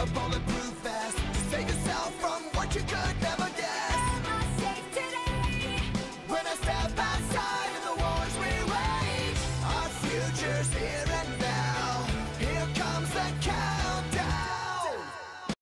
a bulletproof